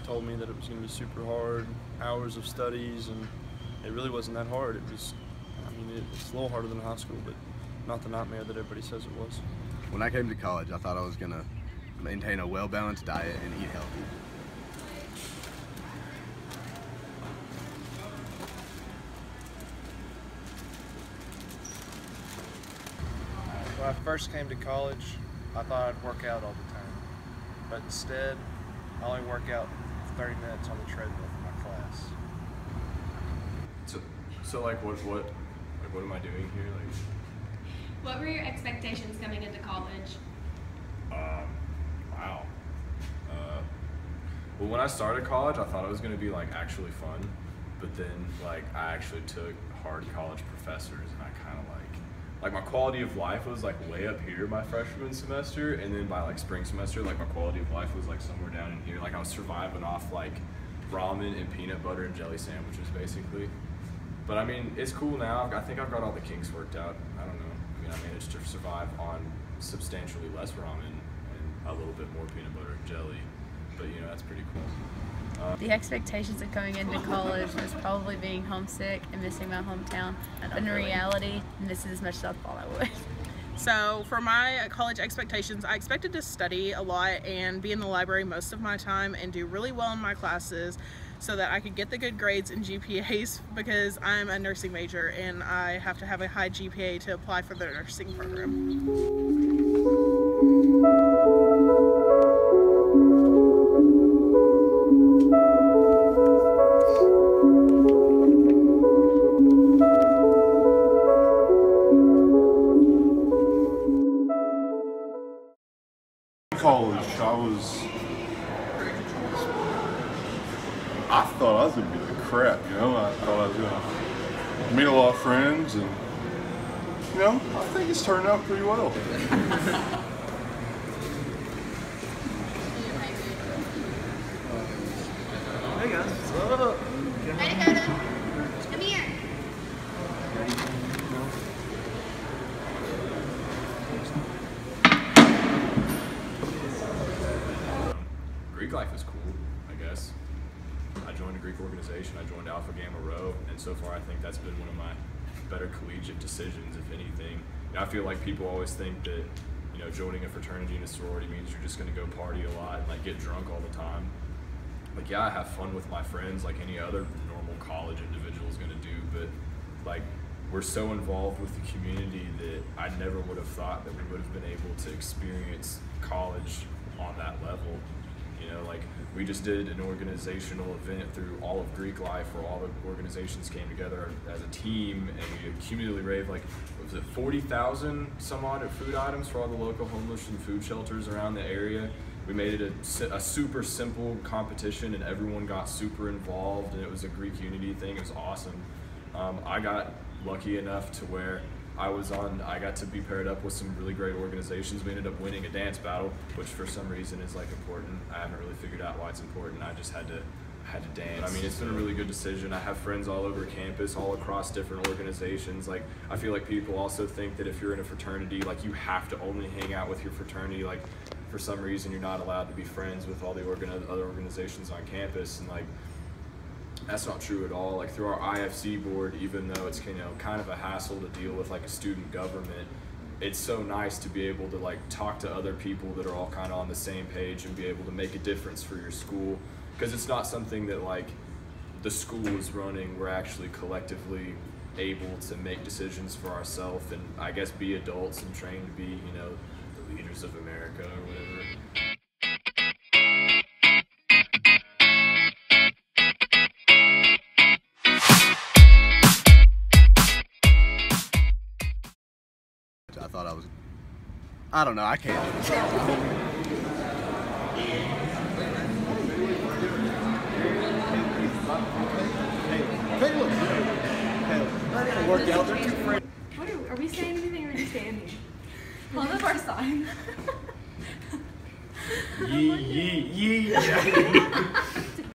everybody thought and, and told me that it was going to be super hard, hours of studies, and it really wasn't that hard. It was, I mean, it, it's a little harder than high school, but not the nightmare that everybody says it was. When I came to college, I thought I was going to maintain a well-balanced diet and eat healthy. When I first came to college, I thought I'd work out all the time. But instead, I only work out 30 minutes on the treadmill for my class. So, so like, what, what, like, what am I doing here? Like, What were your expectations coming into college? um, wow. Uh, well, when I started college, I thought it was gonna be like actually fun, but then like I actually took hard college professors, and I kind of like, like my quality of life was like way up here my freshman semester, and then by like spring semester, like my quality of life was like somewhere down in here. Like I was surviving off like ramen and peanut butter and jelly sandwiches, basically. But I mean, it's cool now. I think I've got all the kinks worked out. I don't know. I mean, I managed to survive on substantially less ramen and a little bit more peanut butter and jelly. But you know, that's pretty cool. Uh, the expectations of going into college was probably being homesick and missing my hometown. But in reality, this is as much as I thought I would. So for my uh, college expectations, I expected to study a lot and be in the library most of my time and do really well in my classes so that I could get the good grades and GPAs because I'm a nursing major and I have to have a high GPA to apply for the nursing program. College, I was. I thought I was gonna be the crap, you know. I thought I was gonna meet a lot of friends, and you know, I think it's turned out pretty well. Ready, Coda? Come Greek life is cool, I guess. I joined a Greek organization. I joined Alpha Gamma Rho, and so far I think that's been one of my better collegiate decisions, if anything. You know, I feel like people always think that you know joining a fraternity and a sorority means you're just going to go party a lot and like get drunk all the time. Like yeah, I have fun with my friends like any other normal college individual is going to do, but like we're so involved with the community that I never would have thought that we would have been able to experience college on that level. You know, like we just did an organizational event through all of Greek life where all the organizations came together as a team and we cumulatively raised like, was it 40,000 some odd food items for all the local homeless and food shelters around the area. We made it a, a super simple competition and everyone got super involved and it was a Greek unity thing. It was awesome. Um, I got lucky enough to where I was on, I got to be paired up with some really great organizations. We ended up winning a dance battle, which for some reason is like important. I haven't really figured out why it's important. I just had to had to dance. I mean, it's been a really good decision. I have friends all over campus, all across different organizations. Like, I feel like people also think that if you're in a fraternity, like you have to only hang out with your fraternity. Like, for some reason, you're not allowed to be friends with all the organ- other organizations on campus, and like that's not true at all. Like through our IFC board, even though it's you know kind of a hassle to deal with like a student government, it's so nice to be able to like talk to other people that are all kind of on the same page and be able to make a difference for your school because it's not something that like the school is running. We're actually collectively able to make decisions for ourselves and I guess be adults and train to be you know the leaders of America or whatever. Thought I was. I don't know. I can't. What are, are we saying anything or are we standing? Hold up our sign. Yee yee yee.